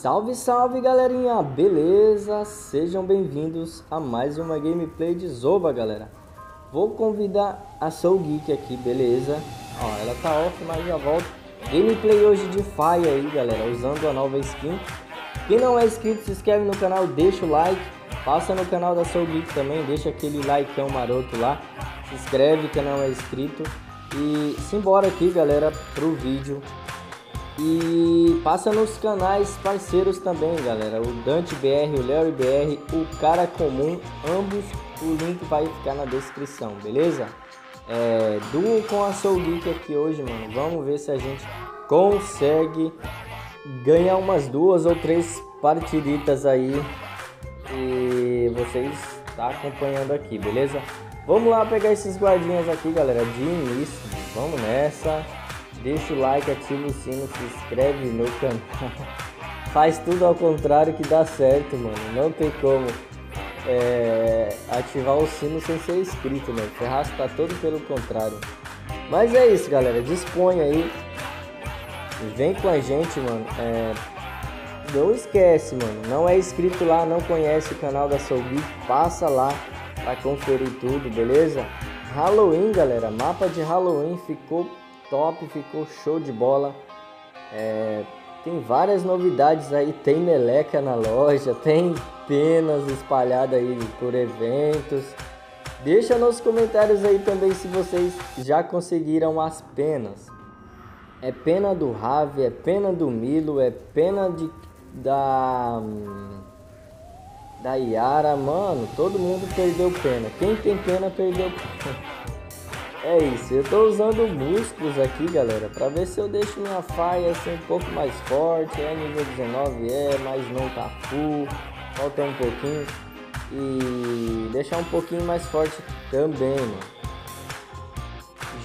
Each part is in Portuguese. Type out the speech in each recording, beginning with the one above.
Salve, salve galerinha, beleza? Sejam bem-vindos a mais uma gameplay de Zoba, galera. Vou convidar a Soul Geek aqui, beleza? Ó, ela tá off, mas já volto. Gameplay hoje de Fire aí, galera, usando a nova skin. Quem não é inscrito, se inscreve no canal, deixa o like. Passa no canal da Soul Geek também, deixa aquele likeão maroto lá. Se inscreve quem não é inscrito. E simbora aqui, galera, pro vídeo e passa nos canais parceiros também, galera. O Dante BR, o Larry BR, o Cara Comum, ambos o link vai ficar na descrição, beleza? É, duo com a Soul Geek aqui hoje, mano. Vamos ver se a gente consegue ganhar umas duas ou três partiditas aí. E vocês tá acompanhando aqui, beleza? Vamos lá pegar esses guardinhas aqui, galera, de início. Vamos nessa. Deixa o like, ativa o sino, se inscreve no canal. Faz tudo ao contrário que dá certo, mano. Não tem como é, ativar o sino sem ser inscrito, mano. Ferraz tá todo pelo contrário. Mas é isso, galera. Dispõe aí. Vem com a gente, mano. É, não esquece, mano. Não é inscrito lá, não conhece o canal da Soul Geek, passa lá para conferir tudo, beleza? Halloween, galera. Mapa de Halloween ficou top, ficou show de bola. É, tem várias novidades aí, tem meleca na loja, tem penas espalhadas aí por eventos. Deixa nos comentários aí também se vocês já conseguiram as penas. É pena do Rave, é pena do Milo, é pena de da da Yara, mano, todo mundo perdeu pena. Quem tem pena perdeu pena. É isso, eu tô usando músculos aqui, galera, para ver se eu deixo minha faia assim um pouco mais forte. É nível 19, é, mas não tá full, falta um pouquinho. E deixar um pouquinho mais forte também, mano.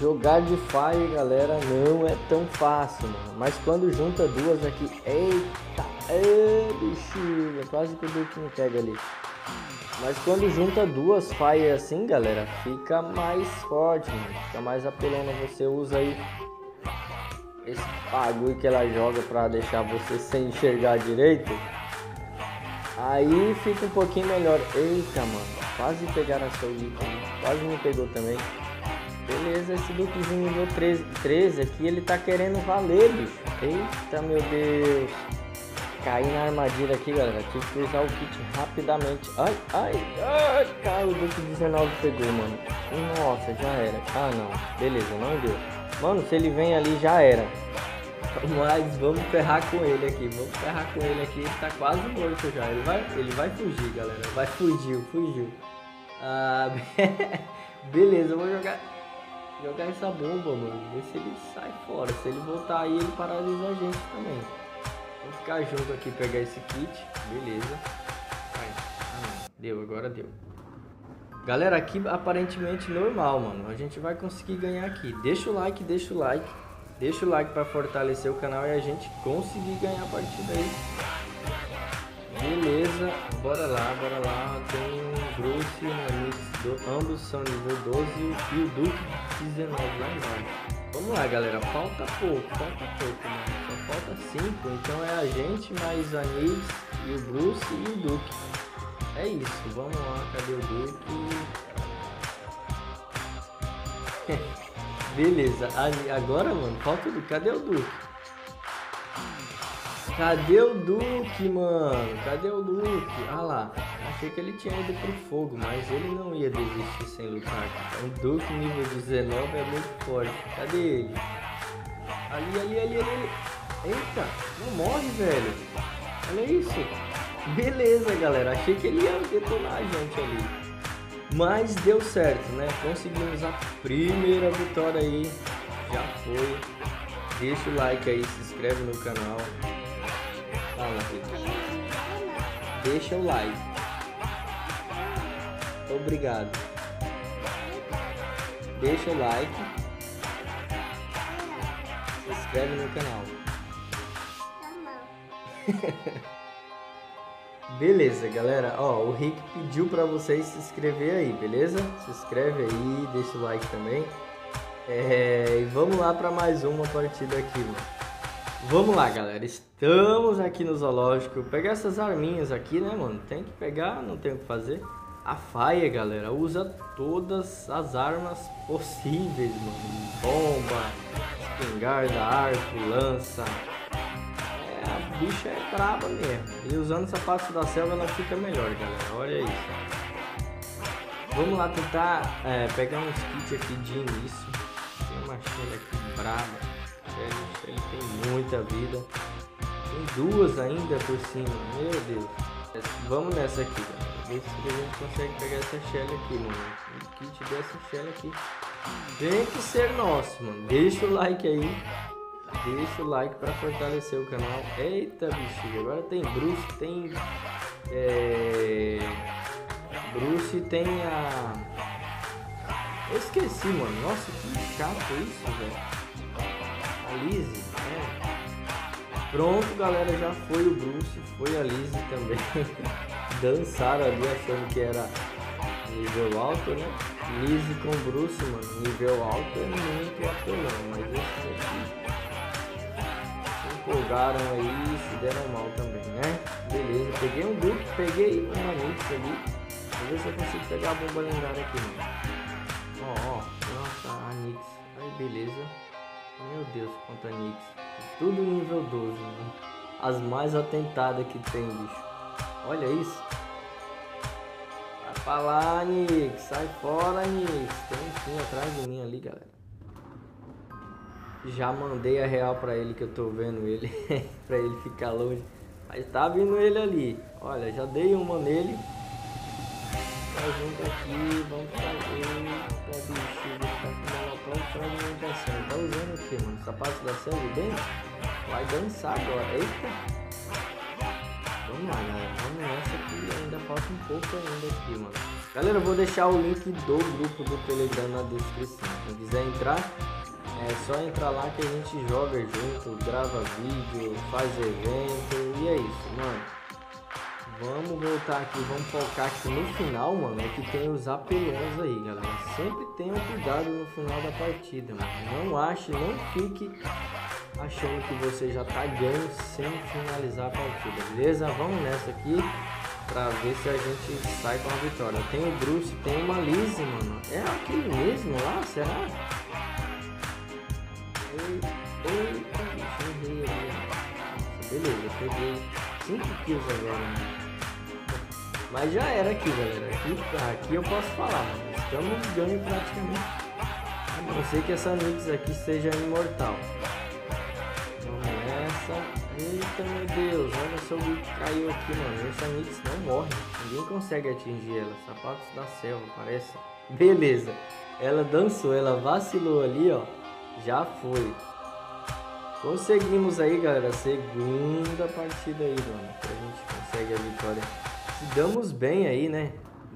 Jogar de faia, galera, não é tão fácil, mano. Mas quando junta duas aqui, eita, é, bichinho, quase que o Duque me pega ali. Mas quando junta duas faias assim, galera, fica mais forte, mano. fica mais apelona. Você usa aí esse bagulho que ela joga pra deixar você sem enxergar direito. Aí fica um pouquinho melhor. Eita, mano, quase pegaram a saúde quase me pegou também. Beleza, esse Dukezinho nível 13, 13 aqui, ele tá querendo valer, bicho. Eita, meu Deus. Caí na armadilha aqui, galera. Tive que usar o kit rapidamente. Ai, ai, ai. Cara, o Duke 19 pegou, mano. Nossa, já era. Ah, não. Beleza, não deu. Mano, se ele vem ali, já era. Mas vamos ferrar com ele aqui. Vamos ferrar com ele aqui. Ele tá quase morto já. Ele vai, ele vai fugir, galera. Vai fugir, fugiu. Ah, beleza, eu vou jogar jogar essa bomba, mano. Ver se ele sai fora. Se ele voltar aí, ele paralisa a gente também. Vamos ficar junto aqui pegar esse kit. Beleza. Ah, deu, agora deu. Galera, aqui aparentemente normal, mano. A gente vai conseguir ganhar aqui. Deixa o like, deixa o like. Deixa o like para fortalecer o canal e a gente conseguir ganhar a partida aí. Beleza, bora lá, bora lá. Tem um Bruce, um ambos são nível 12 e o Duke 19 lá embaixo. Vamos lá, galera. Falta pouco, falta pouco, mano. Falta cinco. Então é a gente, mais a Nils e o Bruce e o Duke. É isso. Vamos lá. Cadê o Duke? Beleza. Agora, mano, falta o Duke. Cadê o Duke? Cadê o Duke, mano? Cadê o Duke? Ah lá. Achei que ele tinha ido pro fogo, mas ele não ia desistir sem lutar. Então, Duke nível 19 é muito forte. Cadê ele? Ali, ali, ali, ali. Eita, não morre, velho. Olha isso. Beleza, galera. Achei que ele ia detonar a gente ali. Mas deu certo, né? Conseguimos a primeira vitória aí. Já foi. Deixa o like aí, se inscreve no canal. Fala, Deixa o like. Obrigado. Deixa o like. Se inscreve no canal. beleza, galera. Ó, o Rick pediu para vocês se inscrever aí, beleza? Se inscreve aí, deixa o like também. É, e vamos lá para mais uma partida aqui, mano. Vamos lá, galera. Estamos aqui no zoológico. Pegar essas arminhas aqui, né, mano? Tem que pegar, não tem o que fazer. A faia, galera, usa todas as armas possíveis, mano. Bomba, espingarda, arco, lança. Bicha é braba mesmo. E usando sapatos da selva ela fica melhor, galera. Olha isso. Vamos lá tentar é, pegar uns kits aqui de início. Tem uma cheira aqui braba. Ele tem muita vida. Tem duas ainda por cima. Meu Deus. Vamos nessa aqui, galera. Ver se a gente consegue pegar essa Shelly aqui, mano. O kit dessa Shelly aqui. Tem que ser nosso, mano. Deixa o like aí. Deixa o like para fortalecer o canal. Eita, bicho. Agora tem Bruce, tem... É... Bruce tem a... Eu esqueci, mano. Nossa, que chato isso, velho. Lizzie, né? Pronto, galera, já foi o Bruce, foi a Lizzie também. Dançaram ali achando que era nível alto, né? Lizzie com Bruce, mano, nível alto é muito apelão, mas esses aqui se empolgaram aí e se deram mal também, né? Beleza, peguei um grupo, peguei uma Nix ali. Vou ver se eu consigo pegar a bomba lendária aqui, mano. Ó, ó, nossa, a Nix. Aí, beleza. Meu Deus, quanta Nix. Tudo nível 12, né? As mais atentadas que tem, bicho. Olha isso. Vai pra lá, Nix. Sai fora, Nix. Tem um fim atrás de mim ali, galera. Já mandei a real pra ele que eu tô vendo ele. pra ele ficar longe. Mas tá vindo ele ali. Olha, já dei uma nele. Tá junto aqui. Vamos fazer. Tá bicho. Tá com pra alimentação. Tá usando o que, mano? Sapato da selva bem? Vai dançar agora. Eita! Vamos lá, galera. Vamos nessa aqui. Ainda falta um pouco ainda aqui, mano. Galera, eu vou deixar o link do grupo do Telegram na descrição. Quem quiser entrar, é só entrar lá que a gente joga junto, grava vídeo, faz evento. E é isso, mano. Vamos voltar aqui, vamos focar aqui no final, mano. É que tem os apelões aí, galera. Sempre tenham cuidado no final da partida, mano. Não ache, não fique achando que você já tá ganhando sem finalizar a partida, beleza? Vamos nessa aqui pra ver se a gente sai com a vitória. Tem o Bruce, tem uma Lizzie, mano. É aquele mesmo lá, será? Eita, errei ali. Beleza, peguei 5 kills agora, mano. Mas já era aqui, galera. Aqui, aqui eu posso falar, Estamos ganhando praticamente. A não ser que essa Nix aqui seja imortal. Vamos nessa. Eita, meu Deus. Olha só o que caiu aqui, mano. Essa Nix não morre. Ninguém consegue atingir ela. Sapatos da selva, parece. Beleza. Ela dançou, ela vacilou ali, ó. Já foi. Conseguimos aí, galera. Segunda partida aí, mano. A gente consegue a vitória damos bem aí, né?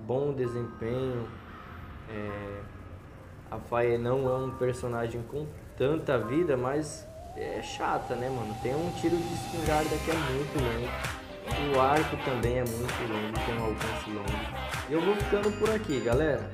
Bom desempenho. É... A Faye não é um personagem com tanta vida, mas é chata, né, mano? Tem um tiro de espingarda que é muito longo. O arco também é muito longo, tem um alcance longo. E eu vou ficando por aqui, galera.